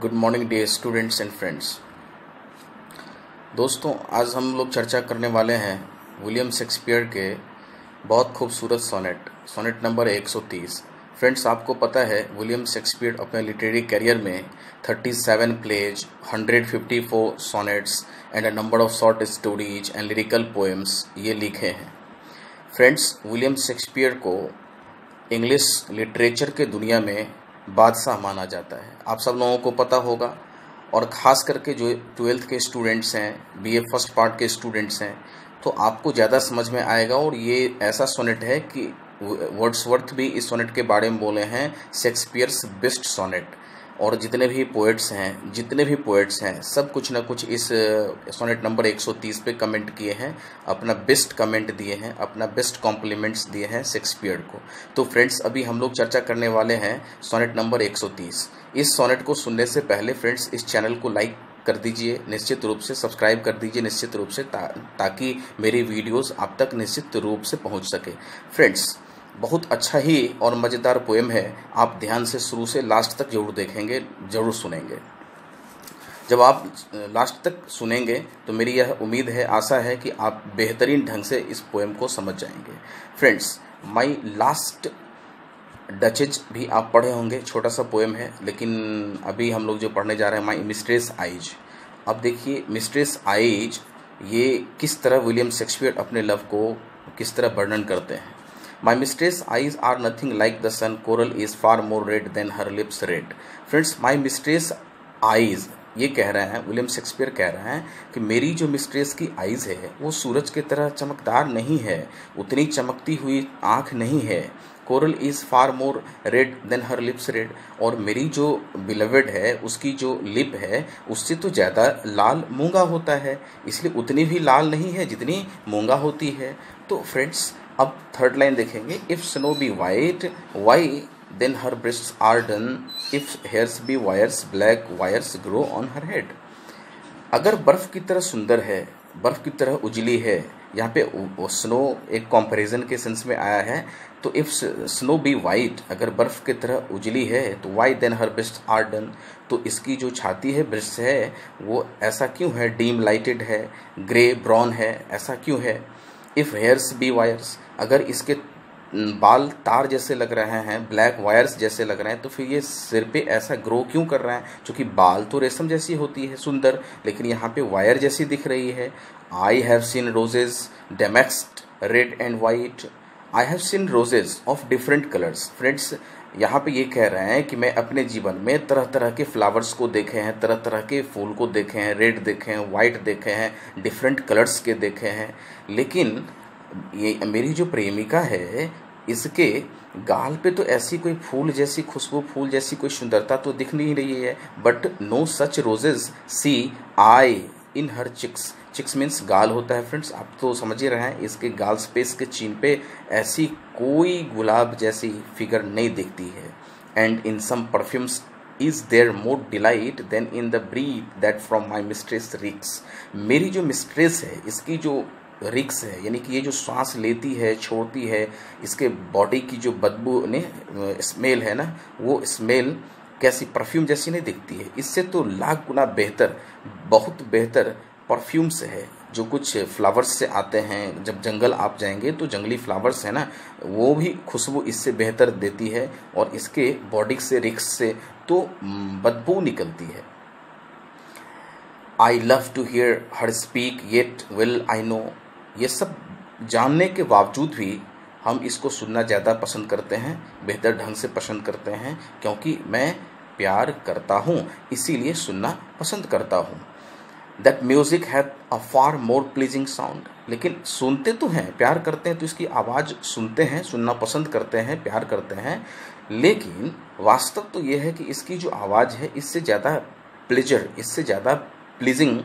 Good morning day students and friends दोस्तों, आज हम लोग चर्चा करने वाले हैं विलियम शेक्सपियर के बहुत खूबसूरत सोनेट सोनेट नंबर 130 फ्रेंड्स आपको पता है विलियम शेक्सपियर अपने लिटरेरी करियर में 37 plays 154 sonnets and a number of short stories and lyrical poems ये लिखे हैं। फ्रेंड्स विलियम शेक्सपियर को इंग्लिश लिटरेचर के दुनिया में बादशाह माना जाता है। आप सब लोगों को पता होगा, और ख़ास करके जो ट्वेल्थ के स्टूडेंट्स हैं बीए फ़र्स्ट पार्ट के स्टूडेंट्स हैं तो आपको ज़्यादा समझ में आएगा, और ये ऐसा सोनेट है कि वर्ड्सवर्थ भी इस सोनेट के बारे में बोले हैं शेक्सपियर्स बेस्ट सोनेट और जितने भी पोइट्स हैं जितने भी पोइट्स हैं सब कुछ ना कुछ इस सोनेट नंबर 130 पे कमेंट किए हैं अपना बेस्ट कमेंट दिए हैं अपना बेस्ट कॉम्प्लीमेंट्स दिए हैं शेक्सपियर को। तो फ्रेंड्स अभी हम लोग चर्चा करने वाले हैं सोनेट नंबर 130 इस सोनेट को सुनने से पहले फ्रेंड्स इस चैनल को लाइक कर दीजिए निश्चित रूप से सब्सक्राइब कर दीजिए निश्चित रूप से ता, ताकि मेरी वीडियोस आप तक निश्चित रूप से पहुँच सके। फ्रेंड्स बहुत अच्छा ही और मज़ेदार पोएम है। आप ध्यान से शुरू से लास्ट तक ज़रूर देखेंगे, ज़रूर सुनेंगे। जब आप लास्ट तक सुनेंगे तो मेरी यह उम्मीद है, आशा है कि आप बेहतरीन ढंग से इस पोएम को समझ जाएँगे। फ्रेंड्स माई लास्ट डचेज भी आप पढ़े होंगे, छोटा सा पोएम है, लेकिन अभी हम लोग जो पढ़ने जा रहे हैं माई मिस्ट्रेस आइज़ अब देखिए मिस्ट्रेस आइज़ ये किस तरह विलियम शेक्सपियर अपने लव को किस तरह वर्णन करते हैं? My mistress' eyes are nothing like the sun. Coral is far more red than her lips red. Friends, my mistress' eyes ये कह रहे हैं विलियम शेक्सपियर कह रहे हैं कि मेरी जो मिस्ट्रेस की आइज़ है वो सूरज की तरह चमकदार नहीं है उतनी चमकती हुई आँख नहीं है coral is far more red than her lips red और मेरी जो बिलवेड है उसकी जो लिप है उससे तो ज़्यादा लाल मूँगा होता है इसलिए उतनी भी लाल नहीं है जितनी मूँगा होती है तो फ्रेंड्स अब थर्ड लाइन देखेंगे। If snow be white why then her breast are dun if hairs be wires black wires grow on her head अगर बर्फ़ की तरह सुंदर है, बर्फ़ की तरह उजली है, यहाँ पे स्नो एक कंपैरिजन के सेंस में आया है तो इफ़ स्नो बी वाइट अगर बर्फ़ की तरह उजली है तो why then her best are dun तो इसकी जो छाती है ब्रिस्ट है, वो ऐसा क्यों है? डीम लाइटेड है ग्रे ब्राउन है, ऐसा क्यों है? इफ़ हेयर्स बी वायर्स अगर इसके बाल तार जैसे लग रहे हैं ब्लैक वायर्स जैसे लग रहे हैं तो फिर ये सिर पे ऐसा ग्रो क्यों कर रहा है? क्योंकि बाल तो रेशम जैसी होती है, सुंदर, लेकिन यहाँ पे वायर जैसी दिख रही है। I have seen roses damasked red and white I have seen roses of different colours friends यहाँ पे ये कह रहे हैं कि मैं अपने जीवन में तरह तरह के फ्लावर्स को देखे हैं तरह तरह के फूल को देखे हैं रेड देखे हैं वाइट देखे हैं डिफरेंट कलर्स के देखे हैं। लेकिन ये मेरी जो प्रेमिका है, इसके गाल पे तो ऐसी कोई फूल जैसी खुशबू, फूल जैसी कोई सुंदरता तो दिख नहीं रही है। But no such roses see I in her cheeks cheeks means गाल होता है फ्रेंड्स। आप तो समझ ही रहे हैं, इसके गाल स्पेस के चीन पे ऐसी कोई गुलाब जैसी फिगर नहीं दिखती है। And in some perfumes is there more delight than in the breath that from my mistress reeks मेरी जो मिस्ट्रेस है, इसकी जो रिक्स है, यानी कि ये जो सांस लेती है, छोड़ती है, इसके बॉडी की जो बदबू ने स्मेल है ना, वो स्मेल कैसी परफ्यूम जैसी नहीं दिखती है। इससे तो लाख गुना बेहतर, बहुत बेहतर परफ्यूम्स है, जो कुछ फ्लावर्स से आते हैं। जब जंगल आप जाएँगे तो जंगली फ्लावर्स है ना, वो भी खुशबू इससे बेहतर देती है और इसके बॉडी से, रिक्स से तो बदबू निकलती है। I love to hear her speak yet well I know ये सब जानने के बावजूद भी हम इसको सुनना ज़्यादा पसंद करते हैं, बेहतर ढंग से पसंद करते हैं, क्योंकि मैं प्यार करता हूँ, इसीलिए सुनना पसंद करता हूँ। That music have a far more pleasing sound लेकिन सुनते तो हैं, प्यार करते हैं तो इसकी आवाज़ सुनते हैं, सुनना पसंद करते हैं, प्यार करते हैं। लेकिन वास्तव तो यह है कि इसकी जो आवाज़ है, इससे ज़्यादा प्लेजर इससे ज़्यादा प्लीजिंग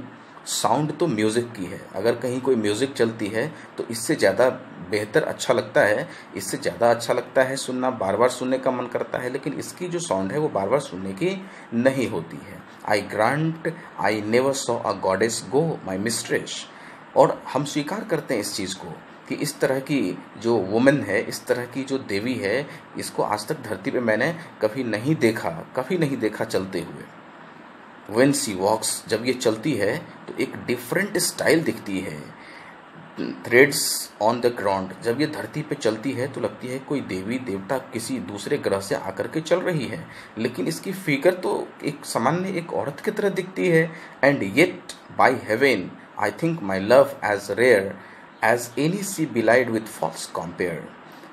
साउंड तो म्यूज़िक की है। अगर कहीं कोई म्यूज़िक चलती है तो इससे ज़्यादा बेहतर अच्छा लगता है। इससे ज़्यादा अच्छा लगता है सुनना बार बार सुनने का मन करता है, लेकिन इसकी जो साउंड है, वो बार बार सुनने की नहीं होती है। I grant I never saw a goddess go my mistress और हम स्वीकार करते हैं इस चीज़ को कि इस तरह की जो वुमेन है, इस तरह की जो देवी है, इसको आज तक धरती पे मैंने कभी नहीं देखा, कभी नहीं देखा चलते हुए। वेन सी वॉक्स जब ये चलती है तो एक डिफरेंट स्टाइल दिखती है। थ्रेड्स ऑन द ग्राउंड जब ये धरती पे चलती है तो लगती है कोई देवी, देवता किसी दूसरे ग्रह से आकर के चल रही है। लेकिन इसकी फिगर तो एक सामान्य एक औरत की तरह दिखती है। And yet by heaven I think my love as rare as any she belied with false compare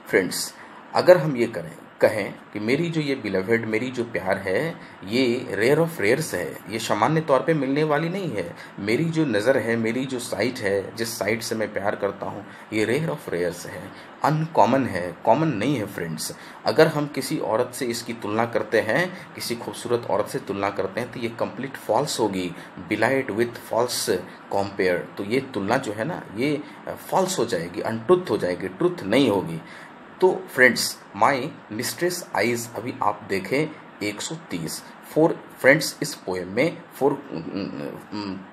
friends अगर हम ये करें कहें कि मेरी जो ये बिलवेड मेरी जो प्यार है, ये रेयर ऑफ़ रेयर्स है। ये सामान्य तौर पे मिलने वाली नहीं है। मेरी जो नज़र है, मेरी जो साइट है, जिस साइट से मैं प्यार करता हूँ, ये रेयर ऑफ़ रेयर्स है। अनकॉमन है। कॉमन नहीं है फ्रेंड्स अगर हम किसी औरत से इसकी तुलना करते हैं, किसी खूबसूरत औरत से तुलना करते हैं तो ये कंप्लीट फॉल्स होगी। बिलाइड विथ फॉल्स कॉम्पेयर तो ये तुलना जो है ना, ये फॉल्स हो जाएगी अनट्रुथ हो जाएगी। ट्रुथ नहीं होगी। तो फ्रेंड्स माई मिस्ट्रेस आइज़ अभी आप देखें 130 फोर फ्रेंड्स इस पोएम में फोर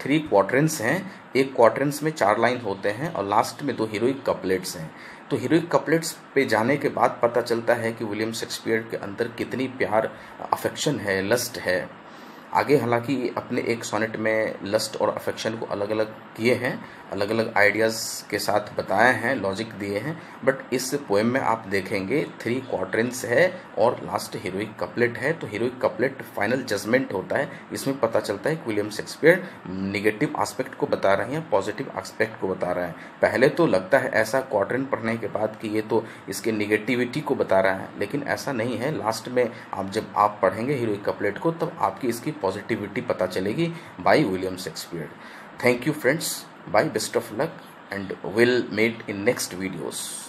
थ्री क्वार्टरेंस हैं। एक क्वार्टरेंस में चार लाइन होते हैं और लास्ट में दो हीरोइक कपलेट्स हैं। तो हीरोइक कपलेट्स पे जाने के बाद पता चलता है कि विलियम शेक्सपियर के अंदर कितनी प्यार अफेक्शन है लस्ट है। आगे हालाँकि अपने एक सोनेट में लस्ट और अफेक्शन को अलग अलग किए हैं अलग अलग आइडियाज़ के साथ बताए हैं लॉजिक दिए हैं बट इस पोएम में आप देखेंगे थ्री क्वार्टरेंस है और लास्ट हीरोइक कपलेट है तो हीरोइक कपलेट फाइनल जजमेंट होता है। इसमें पता चलता है कि विलियम शेक्सपियर निगेटिव आस्पेक्ट को बता रहे हैं पॉजिटिव आस्पेक्ट को बता रहे हैं। पहले तो लगता है ऐसा क्वार्टरेंट पढ़ने के बाद कि ये तो इसके निगेटिविटी को बता रहा है, लेकिन ऐसा नहीं है। लास्ट में आप जब आप पढ़ेंगे हीरोइक कपलेट को, तब आपकी इसकी पॉजिटिविटी पता चलेगी by William Shakespeare thank you friends bye best of luck and will meet in next videos